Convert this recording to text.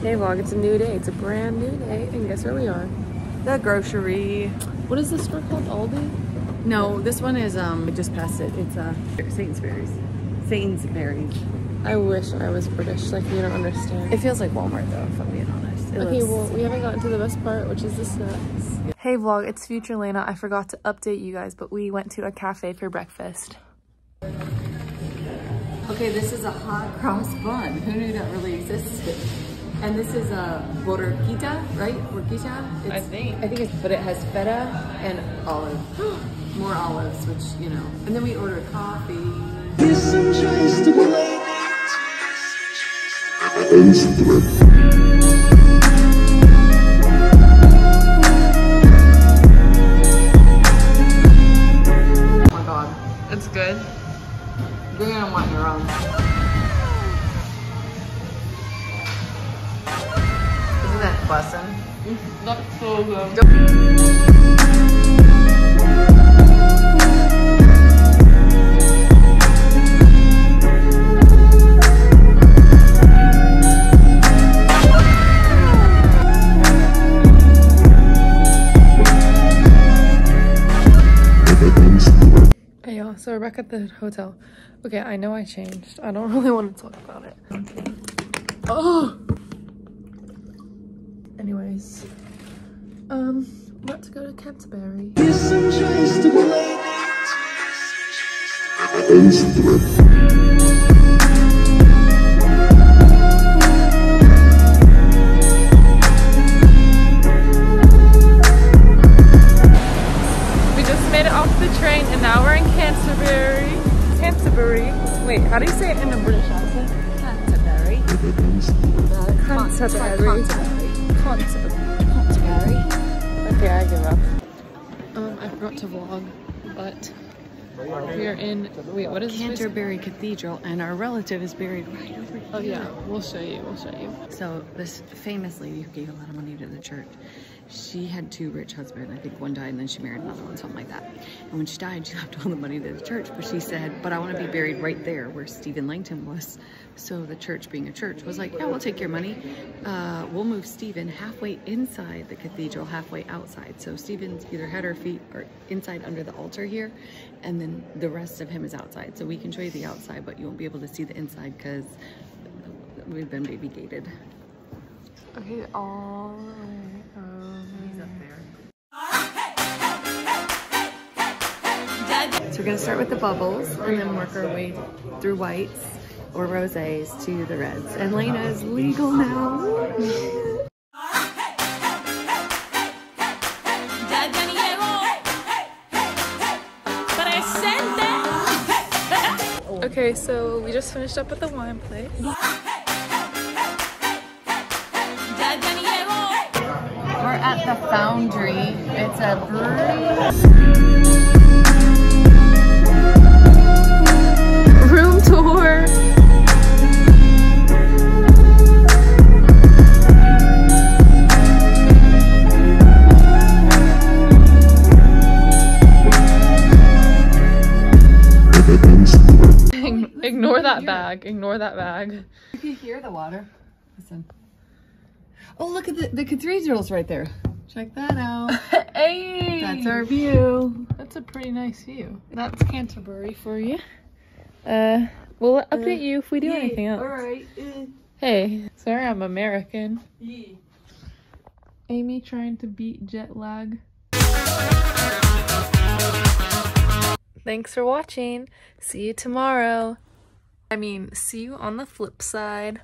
Hey vlog, it's a new day. It's a brand new day. And guess where we are? The grocery. What is this store called? Aldi? No, this one is, um, I just passed it. It's, uh, Sainsbury's. Sainsbury's. I wish I was British, like you don't understand. It feels like Walmart though, if I'm being honest. It okay, well, we haven't gotten to the best part, which is the snacks. Hey vlog, it's Future Lena. I forgot to update you guys, but we went to a cafe for breakfast. Okay, this is a hot cross bun. Who knew that really existed? And this is a borquita, right? Borquita? It's, I think. I think it's, but it has feta and olive. More olives, which, you know. And then we ordered coffee. Oh my god. It's good. You're gonna want your own. Isn't that? That's so good. Hey y'all, so we're back at the hotel. Okay, I know I changed. I don't really want to talk about it. Oh! Anyways, um, about to go to Canterbury. We just made it off the train and now we're in Canterbury. Canterbury. Wait, how do you say it in a British accent? Canterbury. Canterbury. Canterbury. Okay, I give up. Um, I forgot to vlog, but we are in. Wait, what is this? place? Canterbury Cathedral, and our relative is buried right over here. Oh yeah, we'll show you. We'll show you. So this famous lady who gave a lot of money to the church, she had two rich husbands. I think one died and then she married another one, something like that. And when she died, she left all the money to the church. But she said, but I want to be buried right there where Stephen Langton was. So the church, being a church, was like, yeah, we'll take your money. Uh, we'll move Stephen halfway inside the cathedral, halfway outside. So Stephen's either head or feet are inside under the altar here, and then the rest of him is outside. So we can show you the outside, but you won't be able to see the inside because we've been baby gated. Okay, all the we're gonna start with the bubbles and then work our way through whites or rosés to the reds. And Lena is legal now. Okay, so we just finished up at the wine place. We're at the Foundry. It's a brewery. That bag. Ignore that bag. You can hear the water. Listen. Oh, look at the, the cathedrals right there. Check that out. hey! That's our view. That's a pretty nice view. That's Canterbury for you. Uh, we'll update you if we do anything else. Alright. Hey, sorry I'm American. Yeah. Amy trying to beat jet lag. Thanks for watching. See you tomorrow. I mean, see you on the flip side.